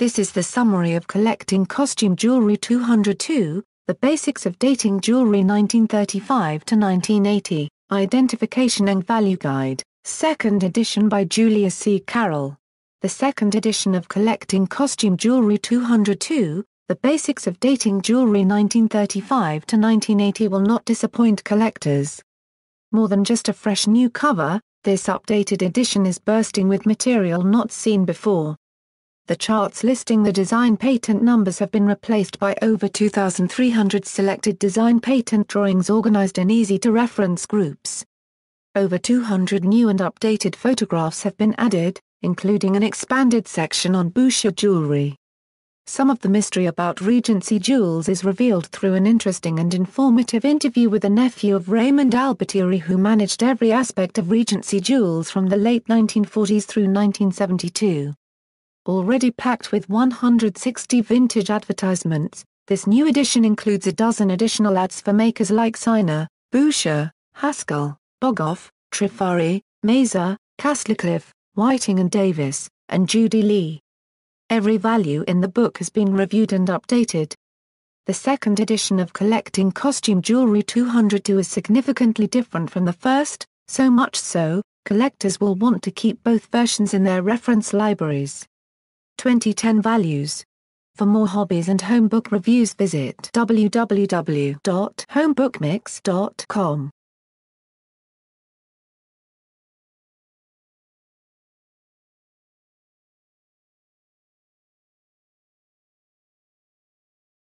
This is the summary of Collecting Costume Jewelry 202, The Basics of Dating Jewelry 1935 to 1980, Identification and Value Guide, second edition by Julia C. Carroll. The second edition of Collecting Costume Jewelry 202, The Basics of Dating Jewelry 1935 to 1980 will not disappoint collectors. More than just a fresh new cover, this updated edition is bursting with material not seen before. The charts listing the design patent numbers have been replaced by over 2,300 selected design patent drawings organized in easy-to-reference groups. Over 200 new and updated photographs have been added, including an expanded section on Boucher jewelry. Some of the mystery about Regency jewels is revealed through an interesting and informative interview with a nephew of Raymond Albertieri who managed every aspect of Regency jewels from the late 1940s through 1972. Already packed with 160 vintage advertisements, this new edition includes a dozen additional ads for makers like Ciner, Boucher, Haskell, Bogoff, Trifari, Mazer, Castlecliff, Whiting and Davis, and Judy Lee. Every value in the book has been reviewed and updated. The second edition of Collecting Costume Jewelry 202 is significantly different from the first, so much so, collectors will want to keep both versions in their reference libraries. 2010 Values For more hobbies and home book reviews visit www.homebookmix.com.